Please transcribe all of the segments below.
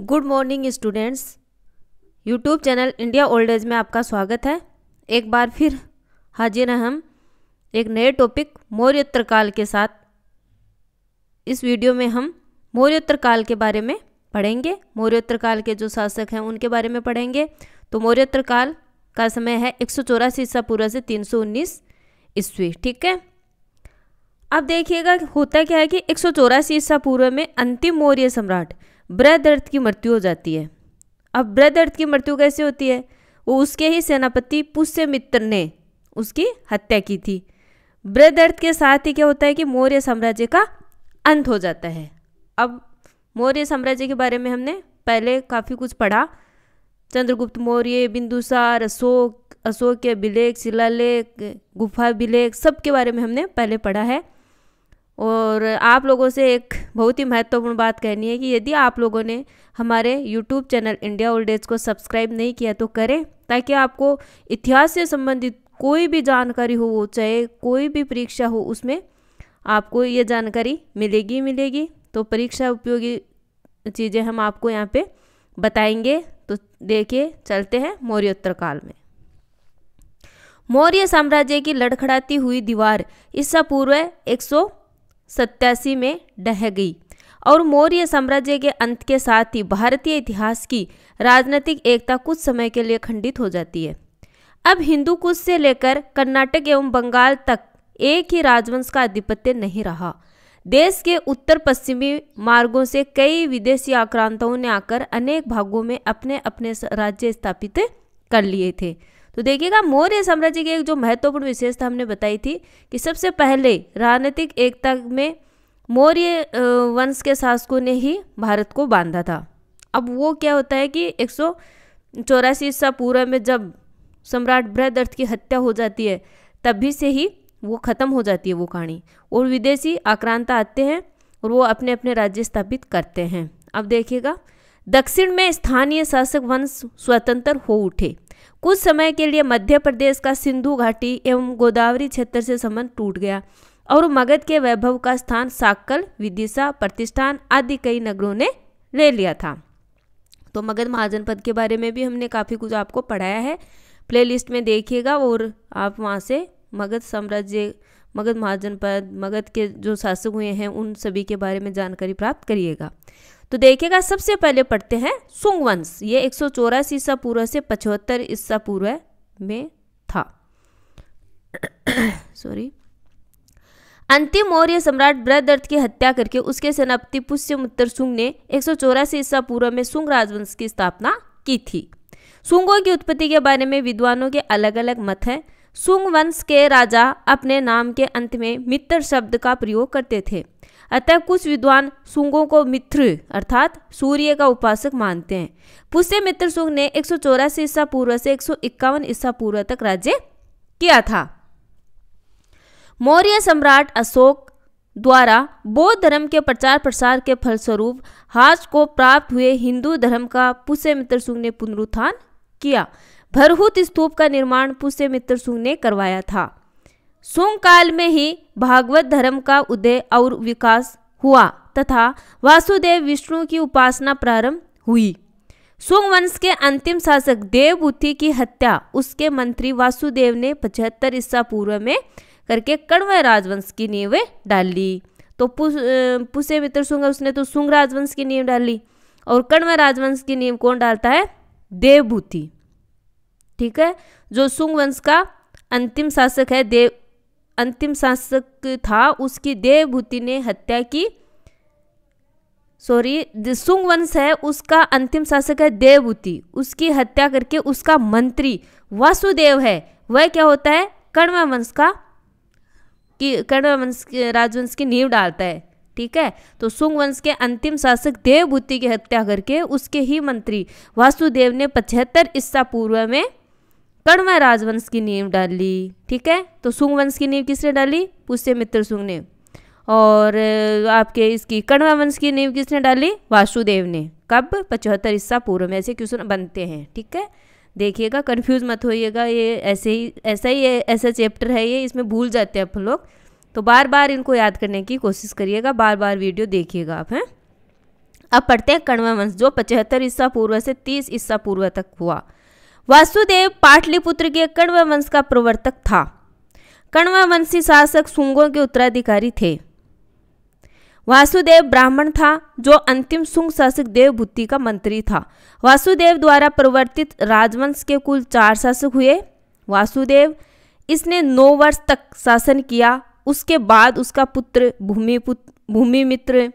Good morning students. YouTube channel India old age में आपका स्वागत है। एक बार फिर हाजिर हैं हम एक नए टॉपिक मौर्योत्तर काल के साथ। इस वीडियो में हम मौर्योत्तर काल के बारे में पढ़ेंगे। मौर्योत्तर काल के जो शासक हैं उनके बारे में पढ़ेंगे। तो मौर्योत्तर काल का समय है एक सौ चौरासी ईसा पूर्व से तीन सौ उन्नीस ईस्वी, ठीक है? अब देखिएगा होता क्या है कि एक सौ चौरासी ईसा पूर्व में अंतिम मौर्य सम्राट बृहदर्थ की मृत्यु हो जाती है। अब बृहदर्थ की मृत्यु कैसे होती है? वो उसके ही सेनापति पुष्य मित्र ने उसकी हत्या की थी। बृहदर्थ के साथ ही क्या होता है कि मौर्य साम्राज्य का अंत हो जाता है। अब मौर्य साम्राज्य के बारे में हमने पहले काफ़ी कुछ पढ़ा। चंद्रगुप्त मौर्य, बिंदुसार, अशोक अशोक के विलेख शिलालेख, गुफा विलेख सब के बारे में हमने पहले पढ़ा है। और आप लोगों से एक बहुत ही महत्वपूर्ण बात कहनी है कि यदि आप लोगों ने हमारे YouTube channel India old age को सब्सक्राइब नहीं किया तो करें, ताकि आपको इतिहास से संबंधित कोई भी जानकारी हो चाहे कोई भी परीक्षा हो, उसमें आपको ये जानकारी मिलेगी मिलेगी। तो परीक्षा उपयोगी चीज़ें हम आपको यहाँ पे बताएँगे। तो देखिए, चलते हैं मौर्योत्तर काल में। मौर्य साम्राज्य की लड़खड़ाती हुई दीवार, ईसा पूर्व एक सौ सत्यासी में ढह गई। और मौर्य साम्राज्य के अंत के साथ ही भारतीय इतिहास की राजनीतिक एकता कुछ समय के लिए खंडित हो जाती है। अब हिंदू कुश से लेकर कर्नाटक एवं बंगाल तक एक ही राजवंश का आधिपत्य नहीं रहा। देश के उत्तर पश्चिमी मार्गों से कई विदेशी आक्रांताओं ने आकर अनेक भागों में अपने अपने राज्य स्थापित कर लिए थे। तो देखिएगा, मौर्य साम्राज्य की एक जो महत्वपूर्ण विशेषता हमने बताई थी कि सबसे पहले राजनीतिक एकता में मौर्य वंश के शासकों ने ही भारत को बांधा था। अब वो क्या होता है कि एक सौ चौरासी पूर्व में जब सम्राट बृहदर्थ की हत्या हो जाती है, तभी से ही वो ख़त्म हो जाती है वो कहानी और विदेशी आक्रांता आते हैं और वो अपने अपने राज्य स्थापित करते हैं। अब देखिएगा, दक्षिण में स्थानीय शासक वंश स्वतंत्र हो उठे। कुछ समय के लिए मध्य प्रदेश का सिंधु घाटी एवं गोदावरी क्षेत्र से संबंध टूट गया और मगध के वैभव का स्थान साक्कल, विदिशा, प्रतिष्ठान आदि कई नगरों ने ले लिया था। तो मगध महाजनपद के बारे में भी हमने काफ़ी कुछ आपको पढ़ाया है। प्लेलिस्ट में देखिएगा और आप वहाँ से मगध साम्राज्य मगध महाजनपद, मगध के जो शासक हुए हैं, उन सभी के बारे में जानकारी प्राप्त करिएगा। तो देखिएगा, सबसे पहले पढ़ते हैं सुंग वंश ये एक सौ चौरासी ईसा पूर्व से पचहत्तर ईसा पूर्व में था। सॉरी अंतिम मौर्य सम्राट बृहदर्थ की हत्या करके उसके सेनापति पुष्यमुत्तर सुंग ने एक सौ चौरासी ईसा पूर्व में सुंग राजवंश की स्थापना की थी। सुंगों की उत्पत्ति के बारे में विद्वानों के अलग अलग मत हैं। सुंग वंश के राजा अपने नाम के अंत में मित्र शब्द का प्रयोग करते थे। अतः कुछ विद्वान सुंगों को मित्र अर्थात सूर्य का उपासक मानते हैं। पुष्य मित्र सुंग ने एक सौ चौरासी ईसा पूर्व से एक सौ इक्यावन ईसा पूर्व तक राज्य किया था। मौर्य सम्राट अशोक द्वारा बौद्ध धर्म के प्रचार प्रसार के फलस्वरूप हाज को प्राप्त हुए हिंदू धर्म का पुष्य मित्र सुंग ने पुनरुत्थान किया। भरहूत स्तूप का निर्माण पुष्य मित्र सुंग ने करवाया था। सुंग काल में ही भागवत धर्म का उदय और विकास हुआ तथा वासुदेव विष्णु की उपासना प्रारंभ हुई। सुंग वंश के अंतिम शासक देवभूति की हत्या, उसके मंत्री वासुदेव ने पचहत्तर ईसा पूर्व में करके कण्व राजवंश की नींव डाल ली। तो पुष्य मित्र सुंग उसने तो सुंग राजवंश की नींव डाली और कण्व राजवंश की नींव कौन डालता है? देवभूति। ठीक है? जो सुंग वंश का अंतिम शासक है, देव, अंतिम शासक था, उसकी देवभूति ने हत्या की। सॉरी सुंग वंश है, उसका अंतिम शासक है देवभूति। उसकी हत्या करके उसका मंत्री वासुदेव है। वह क्या होता है? कण्व वंश का, कि कण्व वंश राजवंश की नींव डालता है। ठीक है। तो सुंग वंश के अंतिम शासक देवभूति की हत्या करके उसके ही मंत्री वासुदेव ने पचहत्तर ईसा पूर्व में कण्व राजवंश की नींव डाली, ठीक है? तो सुंग वंश की नींव किसने डाली? पुष्य मित्र सुंग ने। और आपके इसकी कण्व वंश की नींव किसने डाली? वासुदेव ने। कब? पचहत्तर ईसा पूर्व में। ऐसे क्वेश्चन बनते हैं, ठीक है? देखिएगा कंफ्यूज मत होइएगा, ये ऐसे ही, ऐसा ही, ऐसा चैप्टर है ये, इसमें भूल जाते हैं अपन लोग। तो बार बार इनको याद करने की कोशिश करिएगा बार बार वीडियो देखिएगा आप, हैं? अब पढ़ते हैं कण्व वंश, जो पचहत्तर ईसा पूर्व से तीस ईसा पूर्व तक हुआ। वासुदेव पाटलिपुत्र के कण्व वंश का प्रवर्तक था। कण्व वंशी शासक सुंगों के उत्तराधिकारी थे। वासुदेव ब्राह्मण था, जो अंतिम सुंग शासक देवभूति का मंत्री था। वासुदेव द्वारा प्रवर्तित राजवंश के कुल चार शासक हुए। वासुदेव, इसने नौ वर्ष तक शासन किया उसके बाद उसका पुत्र भूमि भूमि मित्र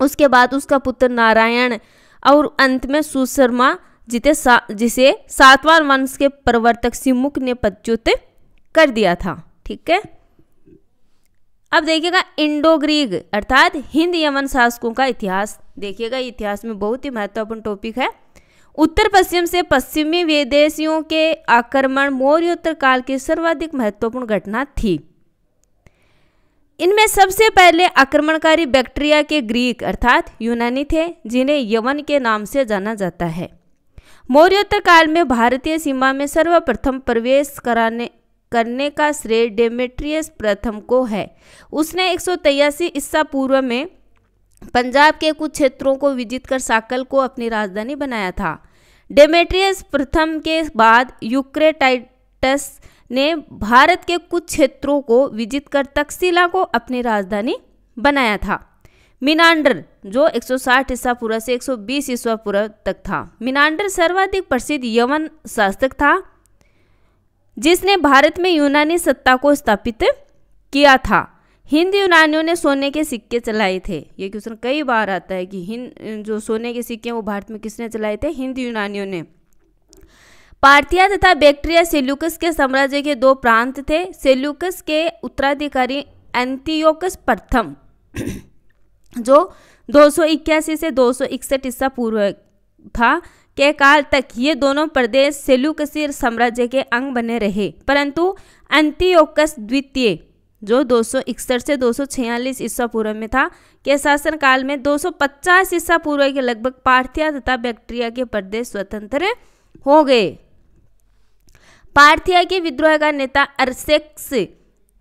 उसके बाद उसका पुत्र नारायण और अंत में सुशर्मा जिते सा, जिसे सातवां वंश के प्रवर्तक सिमुख ने पदच्युत कर दिया था ठीक है? अब देखिएगा इंडो ग्रीक अर्थात हिंद यमन शासकों का इतिहास। देखिएगा इतिहास में बहुत ही महत्वपूर्ण टॉपिक है। उत्तर पश्चिम से पश्चिमी विदेशियों के आक्रमण मौर्योत्तर काल की सर्वाधिक महत्वपूर्ण घटना थी। इनमें सबसे पहले आक्रमणकारी बैक्टीरिया के ग्रीक, अर्थात यूनानी थे, जिन्हें यवन के नाम से जाना जाता है। मौर्योत्तर काल में भारतीय सीमा में सर्वप्रथम प्रवेश कराने, करने का श्रेय डेमेट्रियस प्रथम को है। उसने एक ईसा पूर्व में पंजाब के कुछ क्षेत्रों को विजित कर साकल को अपनी राजधानी बनाया था। डेमेट्रियस प्रथम के बाद यूक्रेटाइटस ने भारत के कुछ क्षेत्रों को विजित कर तक्षशिला को अपनी राजधानी बनाया था। मिनांडर, जो 160 ईसा पूर्व से 120 ईसा पूर्व तक था। मिनांडर सर्वाधिक प्रसिद्ध यवन शासक था, जिसने भारत में यूनानी सत्ता को स्थापित किया था। हिंद यूनानियों ने सोने के सिक्के चलाए थे। ये क्वेश्चन कई बार आता है कि हिंद, जो सोने के सिक्के हैं, वो भारत में किसने चलाए थे? हिंद यूनानियों ने। पार्थिया तथा बैक्टीरिया सेल्यूकस के साम्राज्य के दो प्रांत थे, सेल्यूकस के उत्तराधिकारी एंटीयोकस प्रथम, जो दो सौ इक्यासी से दो ईसा पूर्व था। के काल तक ये दोनों प्रदेश सेल्यूकसी साम्राज्य के अंग बने रहे। परंतु अंतियोकस द्वितीय, जो 261 से 246 ईसा पूर्व में था, के शासनकाल में 250 ईसा पूर्व के लगभग पार्थिया तथा बैक्टीरिया के प्रदेश स्वतंत्र हो गए। पार्थिया के विद्रोह का नेता अर्सेक्स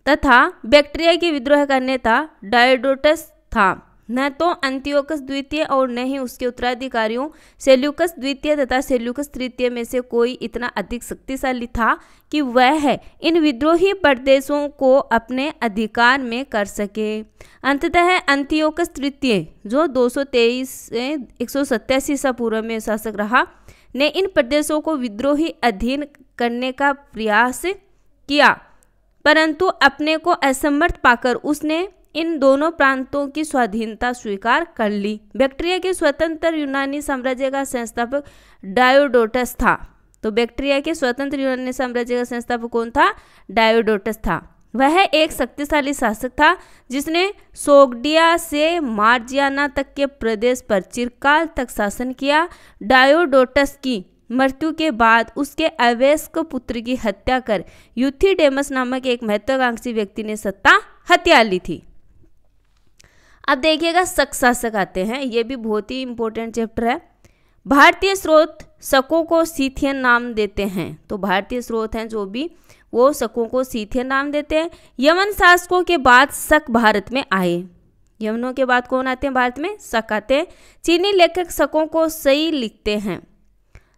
तथा बैक्टीरिया के विद्रोह का नेता डायोडोटस था। न तो अंत्योकस द्वितीय और न ही उसके उत्तराधिकारियों सेल्यूकस द्वितीय तथा सेल्यूकस तृतीय में से कोई इतना अधिक शक्तिशाली था कि वह इन विद्रोही प्रदेशों को अपने अधिकार में कर सके। अंततः अंत्योकस तृतीय, जो 223 से एक सौ ईसा पूर्व में शासक रहा, ने इन प्रदेशों को विद्रोही अधीन करने का प्रयास किया। परंतु अपने को असमर्थ पाकर उसने इन दोनों प्रांतों की स्वाधीनता स्वीकार कर ली। बैक्टीरिया के स्वतंत्र यूनानी साम्राज्य का संस्थापक डायोडोटस था। तो बैक्टीरिया के स्वतंत्र यूनानी साम्राज्य का संस्थापक कौन था? डायोडोटस था। वह एक शक्तिशाली शासक था, जिसने सोगडिया से मार्जियाना तक के प्रदेश पर चिरकाल तक शासन किया। डायोडोटस की मृत्यु के बाद उसके अवैस्क पुत्र की हत्या कर यूथीडेमस नामक एक महत्वाकांक्षी व्यक्ति ने सत्ता हत्या ली थी। अब देखिएगा शक शासक आते हैं। ये भी बहुत ही इंपॉर्टेंट चैप्टर है। भारतीय स्रोत शकों को सीथियन नाम देते हैं। तो भारतीय स्रोत हैं जो भी, वो शकों को सीथियन नाम देते हैं। यमन शासकों के बाद शक भारत में आए। यमनों के बाद कौन आते हैं? भारत में शक आते हैं। चीनी लेखक शकों को सही लिखते हैं।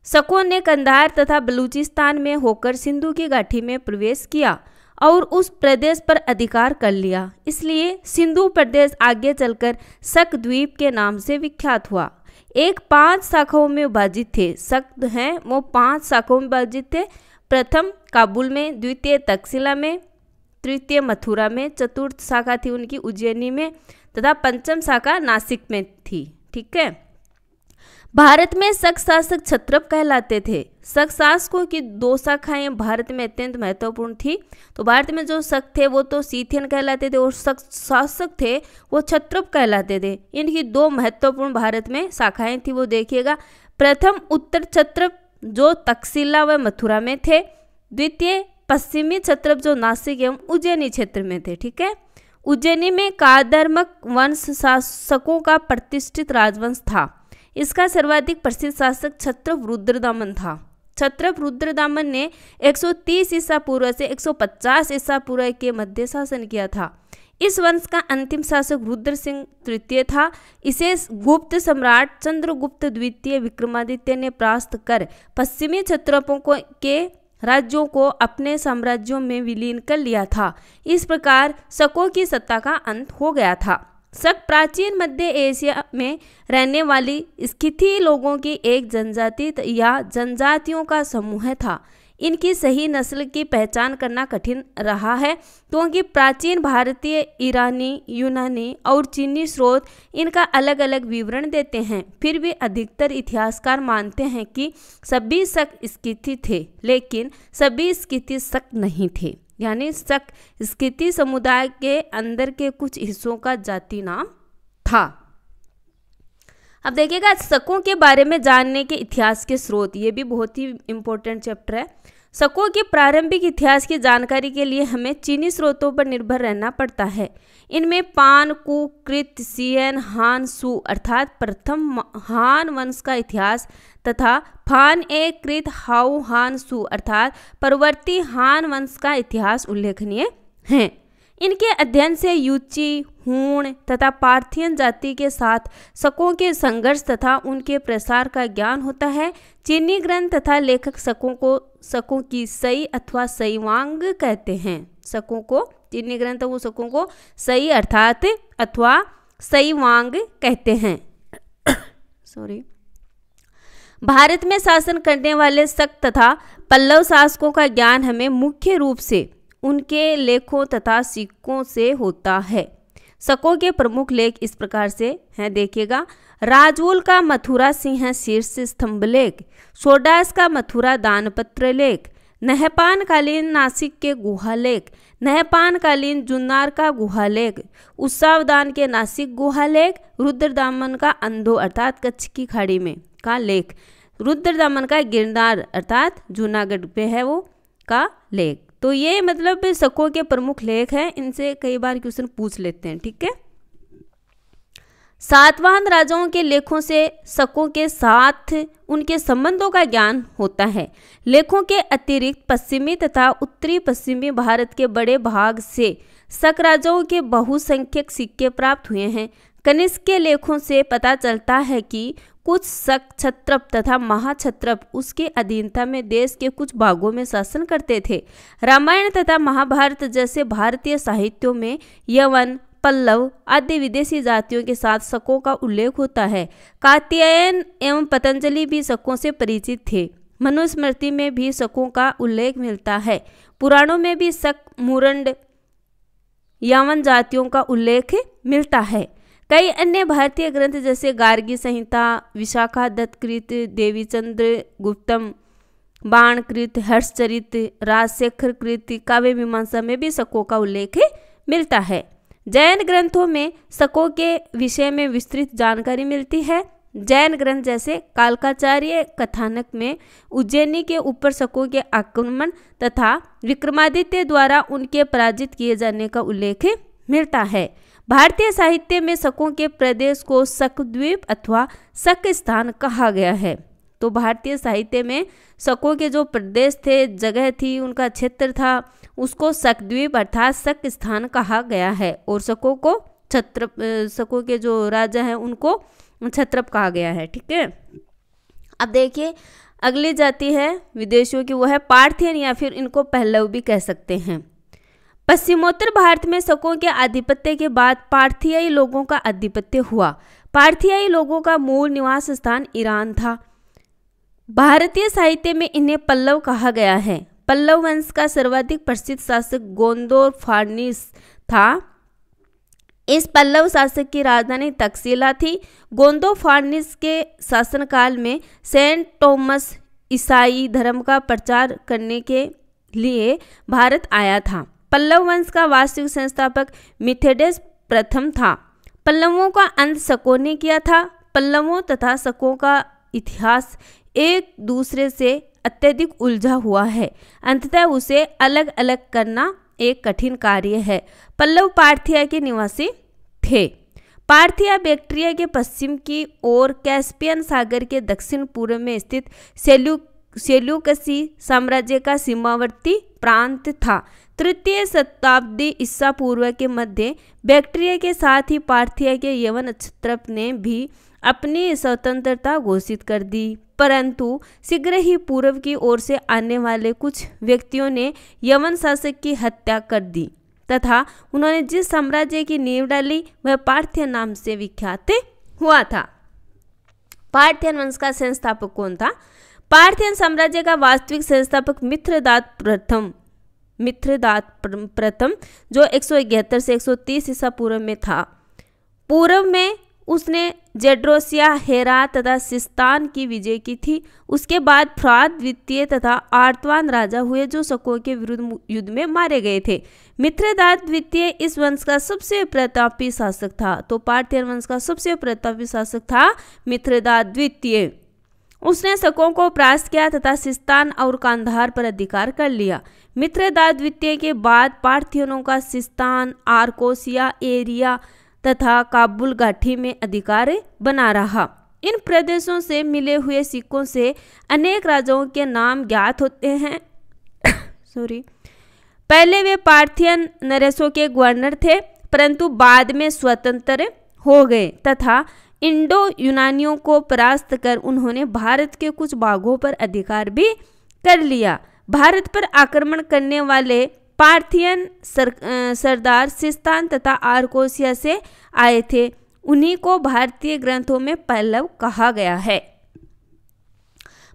शकों ने कंधार तथा बलूचिस्तान में होकर सिंधु की गाठी में प्रवेश किया और उस प्रदेश पर अधिकार कर लिया। इसलिए सिंधु प्रदेश आगे चलकर शक द्वीप के नाम से विख्यात हुआ। एक पाँच शाखाओं में विभाजित थे। शक हैं, वो पाँच शाखाओं में विभाजित थे। प्रथम काबुल में, द्वितीय तक्षशिला में, तृतीय मथुरा में, चतुर्थ शाखा थी उनकी उज्जैनी में तथा पंचम शाखा नासिक में थी। ठीक है? भारत में शक शासक छत्रप कहलाते थे। शक शासकों की दो शाखाएँ भारत में अत्यंत महत्वपूर्ण थी। तो भारत में जो शक थे, वो तो सीथियन कहलाते थे और शक शासक थे, वो छत्रप कहलाते थे। इनकी दो महत्वपूर्ण भारत में शाखाएँ थी, वो देखिएगा। प्रथम उत्तर छत्रप, जो तकसीला व मथुरा में थे। द्वितीय पश्चिमी छत्रप, जो नासिक एवं उज्जैनी क्षेत्र में थे, ठीक है? उज्जैनी में कादर्मक वंश शासकों का प्रतिष्ठित राजवंश था। इसका सर्वाधिक प्रसिद्ध शासक छत्रप रुद्रदामन था। छत्रप रुद्रदामन ने 130 ईसा पूर्व से 150 ईसा पूर्व के मध्य शासन किया था। इस वंश का अंतिम शासक रुद्र सिंह तृतीय था। इसे गुप्त सम्राट चंद्रगुप्त द्वितीय विक्रमादित्य ने परास्त कर पश्चिमी क्षत्रपों को के राज्यों को अपने साम्राज्यों में विलीन कर लिया था। इस प्रकार शकों की सत्ता का अंत हो गया था। शक प्राचीन मध्य एशिया में रहने वाली स्थिति लोगों की एक जनजाति या जनजातियों का समूह था। इनकी सही नस्ल की पहचान करना कठिन रहा है। क्योंकि प्राचीन भारतीय, ईरानी, यूनानी और चीनी स्रोत इनका अलग अलग विवरण देते हैं। फिर भी अधिकतर इतिहासकार मानते हैं कि सभी शक स्थिति थे, लेकिन सभी स्थिति शक नहीं थे। यानी शक स्थिति समुदाय के अंदर के कुछ हिस्सों का जाति नाम था। अब देखिएगा शकों के बारे में जानने के इतिहास के स्रोत, ये भी बहुत ही इम्पोर्टेंट चैप्टर है। शकों के प्रारंभिक इतिहास की जानकारी के लिए हमें चीनी स्रोतों पर निर्भर रहना पड़ता है। इनमें पान, कु, कृत, सियन, हान, सु, अर्थात प्रथम हान वंश का इतिहास तथा फान, ए, कृत, हाउ, हान, सु, अर्थात परवर्ती हान वंश का इतिहास उल्लेखनीय हैं। इनके अध्ययन से युची, हूण तथा पार्थियन जाति के साथ शकों के संघर्ष तथा उनके प्रसार का ज्ञान होता है। चीनी ग्रंथ तथा लेखक शकों को शकों की सही अथवा सईवांग कहते हैं। शकों को, चीनी ग्रंथ वो शकों को सही अर्थात अथवा सईवांग कहते हैं। सॉरी भारत में शासन करने वाले शक तथा पल्लव शासकों का ज्ञान हमें मुख्य रूप से उनके लेखों तथा सिक्कों से होता है। शकों के प्रमुख लेख इस प्रकार से हैं, देखिएगा। राजूल का मथुरा सिंह शीर्ष स्तंभ लेख, सोडास का मथुरा दानपत्र लेख नहपान कालीन नासिक के गुहा लेख नहपान कालीन जुन्नार का गुहा लेख, उत्सावदान के नासिक गुहा लेख, रुद्रदामन का अंधो अर्थात कच्छ की खाड़ी में का लेख, रुद्रदामन का गिरनार अर्थात जूनागढ़ पे है वो का लेख। तो ये मतलब शकों के प्रमुख लेख हैं, इनसे कई बार क्वेश्चन पूछ लेते हैं, ठीक है? सातवाहन राजाओं के लेखों से शकों के साथ उनके संबंधों का ज्ञान होता है। लेखों के अतिरिक्त पश्चिमी तथा उत्तरी पश्चिमी भारत के बड़े भाग से शक राजाओं के बहुसंख्यक सिक्के प्राप्त हुए हैं। कनिष्क के लेखों से पता चलता है कि कुछ शक छत्रप तथा महाछत्रप उसके अधीनता में देश के कुछ भागों में शासन करते थे। रामायण तथा महाभारत जैसे भारतीय साहित्यों में यवन, पल्लव आदि विदेशी जातियों के साथ शकों का उल्लेख होता है। कात्यायन एवं पतंजलि भी शकों से परिचित थे। मनुस्मृति में भी शकों का उल्लेख मिलता है। पुराणों में भी शक, मुरंड, यावन जातियों का उल्लेख मिलता है। कई अन्य भारतीय ग्रंथ जैसे गार्गी संहिता विशाखा दत्तकृत देवीचंद्र गुप्तम, बाणकृत, हर्षचरित राजशेखर कृत काव्य मीमांसा में भी शकों का उल्लेख मिलता है। जैन ग्रंथों में शकों के विषय में विस्तृत जानकारी मिलती है। जैन ग्रंथ जैसे कालकाचार्य कथानक में उज्जैनी के ऊपर शकों के आक्रमण तथा विक्रमादित्य द्वारा उनके पराजित किए जाने का उल्लेख मिलता है। भारतीय साहित्य में शकों के प्रदेश को शकद्वीप अथवा शक स्थान कहा गया है। तो भारतीय साहित्य में शकों के जो प्रदेश थे, जगह थी, उनका क्षेत्र था, उसको शकद्वीप अर्थात शक स्थान कहा गया है और शकों को छत्र शकों के जो राजा हैं, उनको छत्रप कहा गया है, ठीक है? अब देखिए, अगली जाति है विदेशियों की, वो है पार्थियन या फिर इनको पहलव भी कह सकते हैं। पश्चिमोत्तर भारत में शकों के आधिपत्य के बाद पार्थियाई लोगों का आधिपत्य हुआ। पार्थियाई लोगों का मूल निवास स्थान ईरान था। भारतीय साहित्य में इन्हें पल्लव कहा गया है। पल्लव वंश का सर्वाधिक प्रसिद्ध शासक गोंदोर फार्निस था। इस पल्लव शासक की राजधानी तकसीला थी। गोंदो फार्निस के शासनकाल में सेंट थॉमस ईसाई धर्म का प्रचार करने के लिए भारत आया था। पल्लव वंश का वास्तविक संस्थापक मिथेडेस प्रथम था। पल्लवों का अंत शकों ने किया था। पल्लवों तथा शकों का इतिहास एक दूसरे से अत्यधिक उलझा हुआ है। अंततः उसे अलग अलग करना एक कठिन कार्य है। पल्लव पार्थिया के निवासी थे। पार्थिया बैक्टीरिया के पश्चिम की ओर कैस्पियन सागर के दक्षिण पूर्व में स्थित सेल्यू सेल्यूकसी साम्राज्य का सीमावर्ती प्रांत था। तृतीय शताब्दी ईसा पूर्व के मध्य बैक्टीरिया के साथ ही पार्थिया के यवन क्षत्रप ने भी अपनी स्वतंत्रता घोषित कर दी। परंतु शीघ्र ही पूर्व की ओर से आने वाले कुछ व्यक्तियों ने यवन शासक की हत्या कर दी तथा उन्होंने जिस साम्राज्य की नींव डाली, वह पार्थियन नाम से विख्यात हुआ था। पार्थियन वंश का संस्थापक कौन था? पार्थियन साम्राज्य का वास्तविक संस्थापक मित्रदात प्रथम मित्रदात प्रथम, जो एक से 130 ईसा पूर्व में था। पूर्व में उसने जेड्रोसिया, हेरा तथा सिस्तान की विजय की थी। उसके बाद फ्राद द्वितीय तथा आर्तवान राजा हुए जो शकों के विरुद्ध युद्ध में मारे गए थे। मित्रदात द्वितीय इस वंश का सबसे प्रतापी शासक था। तो पार्थियन वंश का सबसे प्रतापी शासक था मित्रदात द्वितीय। उसने शकों को परास्त किया तथा सिस्तान और कांधार पर अधिकार कर लिया। मित्रदात द्वितीय के बाद पार्थियनों का सिस्तान, आर्कोसिया, एरिया तथा काबुल घाटी में अधिकार बना रहा। इन प्रदेशों से मिले हुए सिक्कों से अनेक राजाओं के नाम ज्ञात होते हैं। सॉरी पहले वे पार्थियन नरेशों के गवर्नर थे, परंतु बाद में स्वतंत्र हो गए तथा इंडो यूनानियों को परास्त कर उन्होंने भारत के कुछ भागों पर अधिकार भी कर लिया। भारत पर आक्रमण करने वाले पार्थियन सर, सरदार सिस्तान तथा आर्कोसिया से आए थे। उन्हीं को भारतीय ग्रंथों में पल्लव कहा गया है।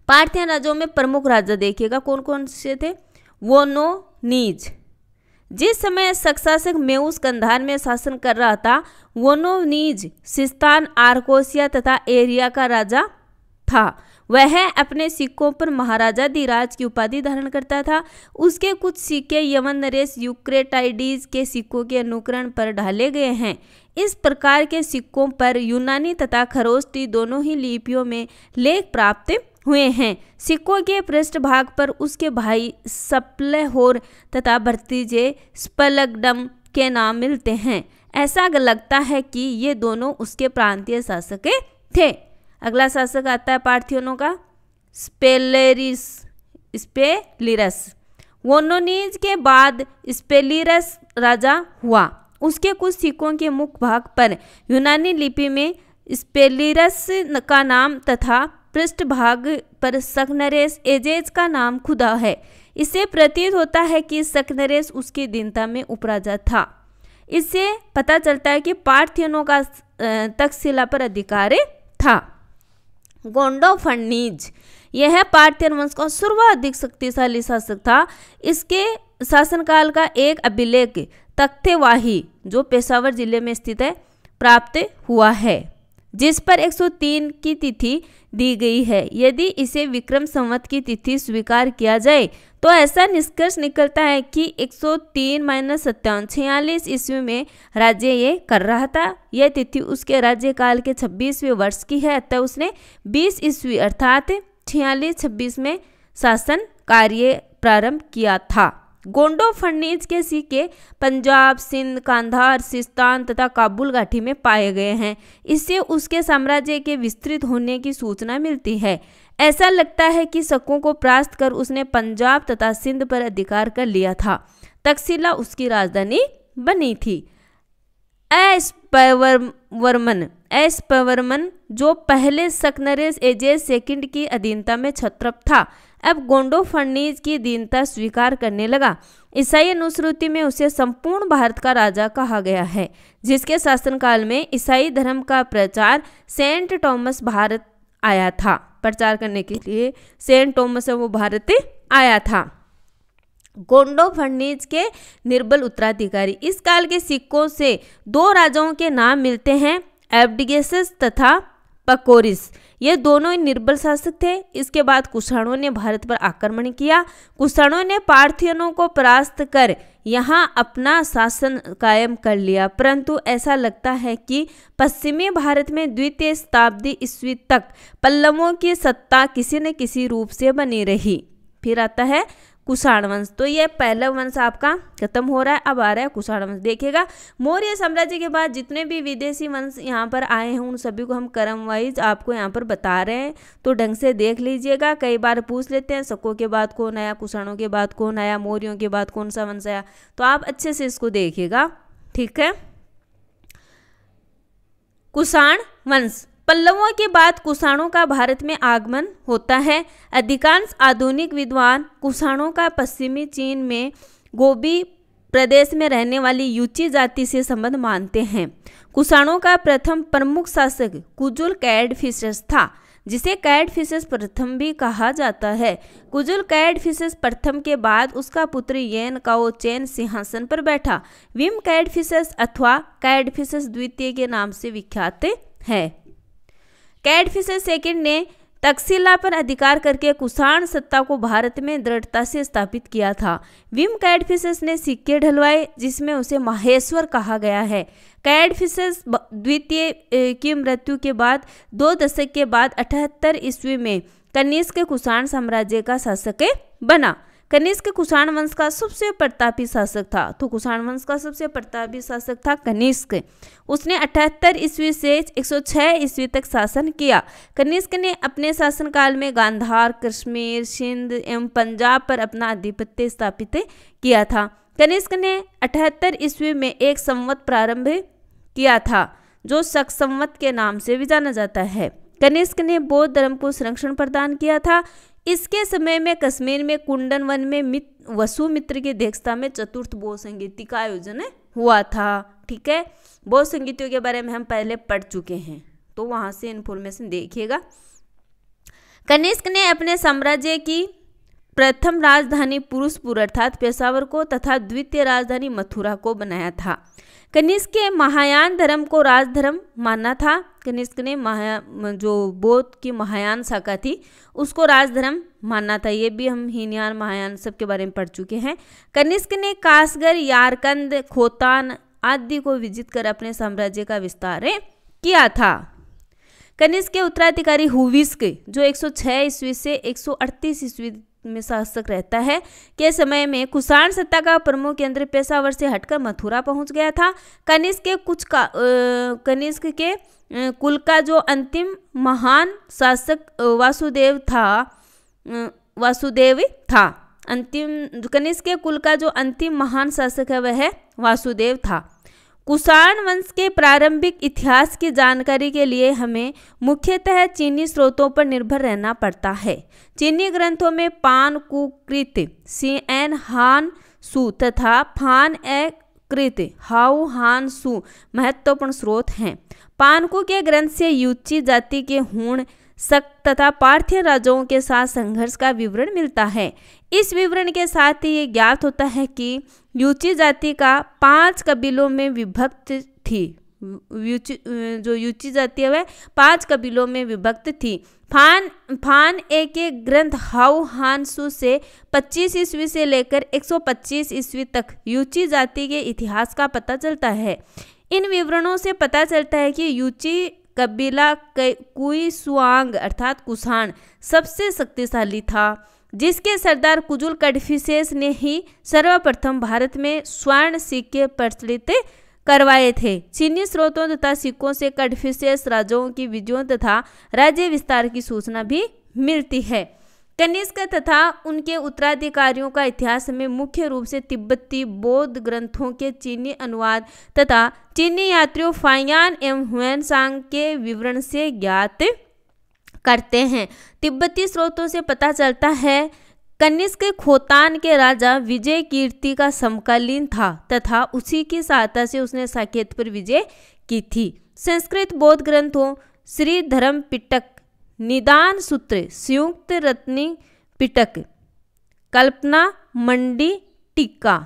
पार्थियन राज्यों में प्रमुख राजा देखिएगा कौन कौन से थे? वोनो नीज जिस समय सक्सासक मेउस कंधार में शासन कर रहा था, वोनो नीज सिस्तान, आर्कोसिया तथा एरिया का राजा था। वह अपने सिक्कों पर महाराजा धीराज की उपाधि धारण करता था। उसके कुछ सिक्के यमन नरेश यूक्रेटाइडीज के सिक्कों के अनुकरण पर ढाले गए हैं। इस प्रकार के सिक्कों पर यूनानी तथा खरोष्टी दोनों ही लिपियों में लेख प्राप्त हुए हैं। सिक्कों के पृष्ठभाग पर उसके भाई सप्लहोर तथा भर्तीजे स्पलगडम के नाम मिलते हैं। ऐसा लगता है कि ये दोनों उसके प्रांतीय शासक थे। अगला शासक आता है पार्थियनों का, स्पेलेरिस, स्पेलिरस। वोनोनीज के बाद स्पेलिरस राजा हुआ। उसके कुछ सिक्कों के मुख्य भाग पर यूनानी लिपि में स्पेलिरस का नाम तथा पृष्ठभाग पर सकनरेस एजेज का नाम खुदा है। इससे प्रतीत होता है कि सकनरेस उसकी दीनता में उपराजा था। इससे पता चलता है कि पार्थियनों का तक्षशिला पर अधिकार था। गोंडो फर्नीज यह पार्थियन वंश का सर्वाधिक शक्तिशाली शासक था। इसके शासनकाल का एक अभिलेख तख्तेवाही, जो पेशावर ज़िले में स्थित है, प्राप्त हुआ है। जिस पर 103 की तिथि दी गई है। यदि इसे विक्रम संवत की तिथि स्वीकार किया जाए तो ऐसा निष्कर्ष निकलता है कि 103 माइनस सत्तावन छियालीस ईस्वी में राज्य ये कर रहा था। यह तिथि उसके राज्यकाल के 26वें वर्ष की है, अतः उसने 20 ईस्वी अर्थात छियालीस छब्बीस में शासन कार्य प्रारंभ किया था। गोंडो फर्नीज के सिक्के पंजाब, सिंध, कांधार, सिस्तान तथा काबुल घाटी में पाए गए हैं। इससे उसके साम्राज्य के विस्तृत होने की सूचना मिलती है। ऐसा लगता है कि शकों को प्रास्त कर उसने पंजाब तथा सिंध पर अधिकार कर लिया था। तकसीला उसकी राजधानी बनी थी। एस वर्मन एस्पवर्मन एस्पवर्मन जो पहले सकनरेस एजेस सेकंड की अधीनता में छत्रप था। अब गोंडो फर्नीज की दीनता स्वीकार करने लगा। ईसाई अनुश्रुति में उसे संपूर्ण भारत का राजा कहा गया है, जिसके शासनकाल में ईसाई धर्म का प्रचार सेंट टॉमस भारत आया था। प्रचार करने के लिए सेंट टॉमस वो भारत आया था। गोंडो फर्नीज के निर्बल उत्तराधिकारी इस काल के सिक्कों से दो राजाओं के नाम मिलते हैं, एबडिगेसस तथा पकोरिस। ये दोनों ही निर्बल शासक थे। इसके बाद कुषाणों ने भारत पर आक्रमण किया। कुषाणों ने पार्थियनों को परास्त कर यहाँ अपना शासन कायम कर लिया। परंतु ऐसा लगता है कि पश्चिमी भारत में द्वितीय शताब्दी ईस्वी तक पल्लवों की सत्ता किसी न किसी रूप से बनी रही। फिर आता है कुषाण वंश। तो ये पहला वंश आपका खत्म हो रहा है, अब आ रहा है कुषाण वंश। देखिएगा, मौर्य साम्राज्य के बाद जितने भी विदेशी वंश यहाँ पर आए हैं, उन सभी को हम क्रम वाइज आपको यहाँ पर बता रहे हैं। तो ढंग से देख लीजिएगा, कई बार पूछ लेते हैं, शकों के बाद कौन आया, कुषाणों के बाद कौन आया, मौर्यों के बाद कौन सा वंश आया। तो आप अच्छे से इसको देखिएगा, ठीक है? कुषाण वंश। पल्लवों के बाद कुषाणों का भारत में आगमन होता है। अधिकांश आधुनिक विद्वान कुषाणों का पश्चिमी चीन में गोबी प्रदेश में रहने वाली यूची जाति से संबंध मानते हैं। कुषाणों का प्रथम प्रमुख शासक कुजुल कैडफिशस था, जिसे कैडफिशस प्रथम भी कहा जाता है। कुजुल कैडफिशस प्रथम के बाद उसका पुत्र येन काओ चैन सिंहासन पर बैठा। विम कैडफिशस अथवा कैडफिशस द्वितीय के नाम से विख्यात है। कैडफिशर सेकेंड ने तकसीला पर अधिकार करके कुषाण सत्ता को भारत में दृढ़ता से स्थापित किया था। विम कैडफिसस ने सिक्के ढलवाए, जिसमें उसे माहेश्वर कहा गया है। कैडफिसस द्वितीय की मृत्यु के बाद, दो दशक के बाद अठहत्तर ईस्वी में कनिष्क कुषाण साम्राज्य का शासक बना। कनिष्क कुषाण वंश का सबसे प्रतापी शासक था। तो कुषाण वंश का सबसे प्रतापी शासक था कनिष्क। उसने अठहत्तर ईस्वी से 106 ईस्वी तक शासन किया। कनिष्क ने अपने शासनकाल में गांधार, कश्मीर, सिंध एवं पंजाब पर अपना आधिपत्य स्थापित किया था। कनिष्क ने अठहत्तर ईस्वी में एक संवत प्रारंभ किया था, जो शक संवत के नाम से भी जाना जाता है। कनिष्क ने बौद्ध धर्म को संरक्षण प्रदान किया था। इसके समय में कश्मीर में कुंडन वन में मित, वसु मित्र की अध्यक्षता में चतुर्थ बौद्ध संगीति का आयोजन हुआ था, ठीक है? बौद्ध संगीतियों के बारे में हम पहले पढ़ चुके हैं तो वहाँ से इन्फॉर्मेशन देखिएगा। कनिष्क ने अपने साम्राज्य की प्रथम राजधानी पुरुषपुर अर्थात पेशावर को तथा द्वितीय राजधानी मथुरा को बनाया था। कनिष्क के महायान धर्म को राजधर्म मानना था। कनिष्क ने महा, जो बौद्ध की महायान शाखा थी, उसको राजधर्म मानना था। ये भी हम हीनयान महायान सब के बारे में पढ़ चुके हैं। कनिष्क ने कासगर, यारकंद, खोतान आदि को विजित कर अपने साम्राज्य का विस्तार किया था। कनिष्क के उत्तराधिकारी हुविस्क, जो 106 ईस्वी से 138 ईस्वी में शासक रहता है। के समय में कुषाण सत्ता का प्रमुख केंद्र पेशावर से हटकर मथुरा पहुँच गया था। कनिष्क के कुछ का कनिष्क के कुल का जो अंतिम महान शासक वासुदेव था वासुदेव था। अंतिम, कनिष्क के कुल का जो अंतिम महान शासक है, वह वासुदेव था। कुषाण वंश के प्रारंभिक इतिहास की जानकारी के लिए हमें मुख्यतः चीनी स्रोतों पर निर्भर रहना पड़ता है। चीनी ग्रंथों में पान, कुकृत सी एन हान, सु तथा फान, ए, कृत, हाउ, हान, सु महत्वपूर्ण स्रोत हैं। पानकु के ग्रंथ से युची जाति के हूण, सक तथा पार्थिव राजाओं के साथ संघर्ष का विवरण मिलता है। इस विवरण के साथ ही ये ज्ञात होता है कि यूची जाति का पाँच कबीलों में विभक्त थी। यूची, जो यूची जाति है, वह पाँच कबीलों में विभक्त थी। फान फान एक एक ग्रंथ हाउ हानसु से 25 ईस्वी से लेकर 125 ईस्वी तक यूची जाति के इतिहास का पता चलता है। इन विवरणों से पता चलता है कि यूची कबीला कुई सुआंग अर्थात कुषाण सबसे शक्तिशाली था। जिसके सरदार कुजुल कडफिसेस ने ही सर्वप्रथम भारत में स्वर्ण सिक्के प्रचलित करवाए थे। चीनी स्रोतों तथा सिक्कों से कडफिसेस राजाओं की विजयों तथा राज्य विस्तार की सूचना भी मिलती है। कनिष्क तथा उनके उत्तराधिकारियों का इतिहास में मुख्य रूप से तिब्बती बौद्ध ग्रंथों के चीनी अनुवाद तथा चीनी यात्रियों फायान एवं हुएनसांग के विवरण से ज्ञात करते हैं। तिब्बती स्रोतों से पता चलता है, कनिष्क खोतान के राजा विजय कीर्ति का समकालीन था तथा उसी की सहायता से उसने साकेत पर विजय की थी। संस्कृत बौद्ध ग्रंथों, श्री धर्म पिटक, निदान सूत्र, संयुक्त रत्नी पिटक, कल्पना मंडी टिक्का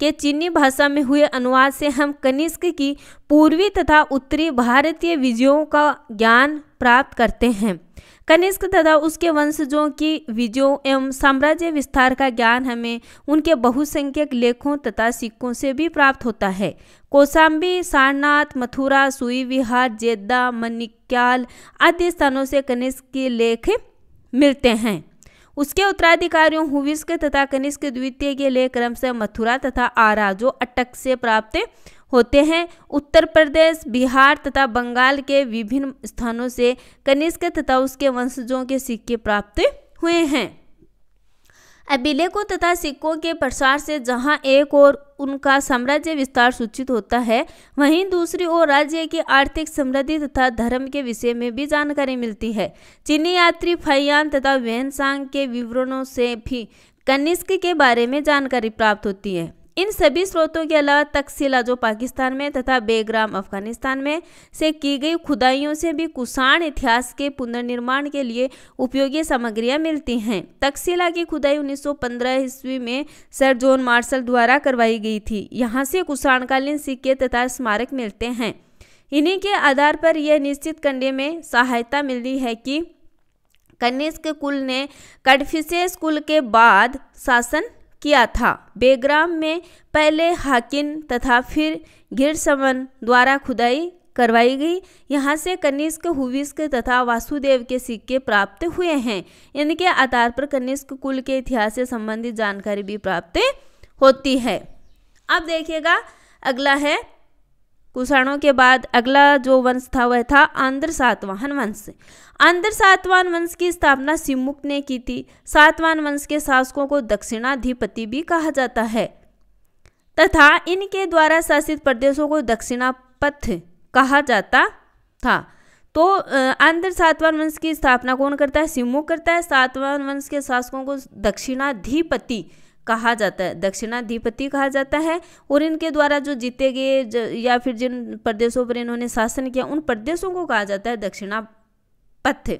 के चीनी भाषा में हुए अनुवाद से हम कनिष्क की पूर्वी तथा उत्तरी भारतीय विजयों का ज्ञान प्राप्त करते हैं। कनिष्क तथा उसके वंशजों की विजयों एवं साम्राज्य विस्तार का ज्ञान हमें उनके बहुसंख्यक लेखों तथा सिक्कों से भी प्राप्त होता है। कोसाम्बी, सारनाथ, मथुरा, सुई विहार, जेद्दा मनिक्याल आदि स्थानों से कनिष्क के लेख मिलते हैं। उसके उत्तराधिकारियों हुविस्क तथा कनिष्क द्वितीय के लिए क्रम से मथुरा तथा आरा, जो अटक से प्राप्त होते हैं, उत्तर प्रदेश, बिहार तथा बंगाल के विभिन्न स्थानों से कनिष्क तथा उसके वंशजों के सिक्के प्राप्त हुए हैं। अभिलेखों तथा सिक्कों के प्रसार से जहाँ एक ओर उनका साम्राज्य विस्तार सूचित होता है, वहीं दूसरी ओर राज्य की आर्थिक समृद्धि तथा धर्म के विषय में भी जानकारी मिलती है। चीनी यात्री फैयान तथा वेनसांग के विवरणों से भी कनिष्क के बारे में जानकारी प्राप्त होती है। इन सभी स्रोतों के अलावा तकसीला जो पाकिस्तान में तथा बेग्राम अफ़गानिस्तान में से की गई खुदाइयों से भी कुषाण इतिहास के पुनर्निर्माण के लिए उपयोगी सामग्रियाँ मिलती हैं। तकसीला की खुदाई 1915 ईस्वी में सर जॉन मार्शल द्वारा करवाई गई थी। यहाँ से कुषाणकालीन सिक्के तथा स्मारक मिलते हैं। इन्हीं के आधार पर यह निश्चित करने में सहायता मिली है कि कनिष्क कुल ने कटफिसेस कुल के बाद शासन किया था। बेग्राम में पहले हाकिन तथा फिर घिरसमन द्वारा खुदाई करवाई गई। यहाँ से कनिष्क हुविस्क तथा वासुदेव के सिक्के प्राप्त हुए हैं। इनके आधार पर कनिष्क कुल के इतिहास से संबंधित जानकारी भी प्राप्त होती है। अब देखिएगा, अगला है कुषाणों के बाद अगला जो वंश था, वह था आंध्र सातवाहन वंश। आंध्र सातवाहन वंश की स्थापना सिमुक ने की थी। सातवाहन वंश के शासकों को दक्षिणाधिपति भी कहा जाता है। तथा इनके द्वारा शासित प्रदेशों को दक्षिणापथ कहा जाता था। तो आंध्र सातवान वंश की स्थापना कौन करता है? सिमुक करता है। सातवान वंश के शासकों को दक्षिणाधिपति कहा जाता है, दक्षिणाधिपति कहा जाता है, और इनके द्वारा जो जीते गए या फिर जिन प्रदेशों पर इन्होंने शासन किया, उन प्रदेशों को कहा जाता है दक्षिणा पथ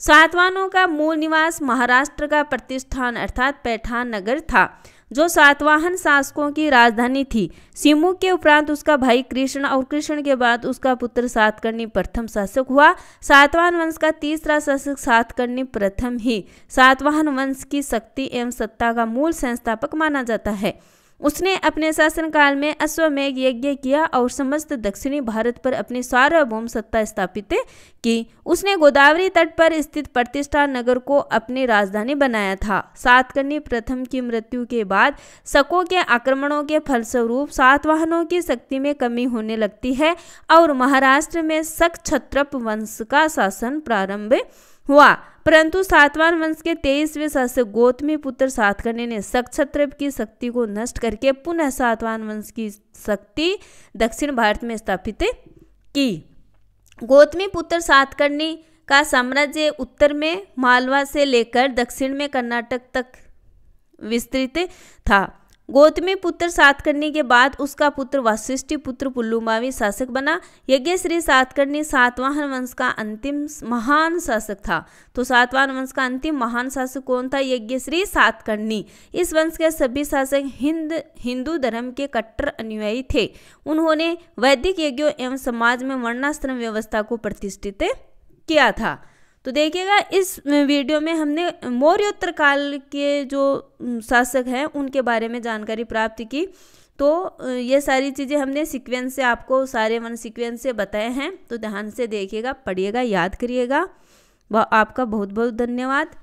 सातवानों का मूल निवास महाराष्ट्र का प्रतिष्ठान अर्थात पैठान नगर था। जो सातवाहन शासकों की राजधानी थी। सिमू के उपरांत उसका भाई कृष्ण और कृष्ण के बाद उसका पुत्र सातकर्णी प्रथम शासक हुआ। सातवाहन वंश का तीसरा शासक सातकर्णी प्रथम ही। सातवाहन वंश की शक्ति एवं सत्ता का मूल संस्थापक माना जाता है। उसने अपने शासनकाल में अश्वमेघ यज्ञ किया और समस्त दक्षिणी भारत पर अपनी सार्वभौम सत्ता स्थापित की। उसने गोदावरी तट पर स्थित प्रतिष्ठा नगर को अपनी राजधानी बनाया था। सातकर्णी प्रथम की मृत्यु के बाद शकों के आक्रमणों के फलस्वरूप सातवाहनों की शक्ति में कमी होने लगती है और महाराष्ट्र में शक छत्रप वंश का शासन प्रारंभ हुआ। परंतु सातवान वंश के तेईसवें शासक गौतमी पुत्र सातकर्णी ने सक्षत्र की शक्ति को नष्ट करके पुनः सातवान वंश की शक्ति दक्षिण भारत में स्थापित की। गौतमी पुत्र सातकर्णी का साम्राज्य उत्तर में मालवा से लेकर दक्षिण में कर्नाटक तक विस्तृत था। गौतमी पुत्र सातकर्णी के बाद उसका पुत्र वशिष्ठी पुत्र पुल्लुमावी शासक बना। यज्ञ श्री सातकर्णी सातवाहन वंश का अंतिम महान शासक था। तो सातवाहन वंश का अंतिम महान शासक कौन था? यज्ञ श्री सातकर्णी इस वंश के सभी शासक हिंद, हिंदू धर्म के कट्टर अनुयायी थे। उन्होंने वैदिक यज्ञों एवं समाज में वर्णाश्रम व्यवस्था को प्रतिष्ठित किया था। तो देखिएगा, इस वीडियो में हमने मौर्योत्तर काल के जो शासक हैं, उनके बारे में जानकारी प्राप्त की। तो ये सारी चीज़ें हमने सीक्वेंस से आपको सारे वन सीक्वेंस से बताए हैं। तो ध्यान से देखिएगा, पढ़िएगा, याद करिएगा। आपका बहुत बहुत धन्यवाद।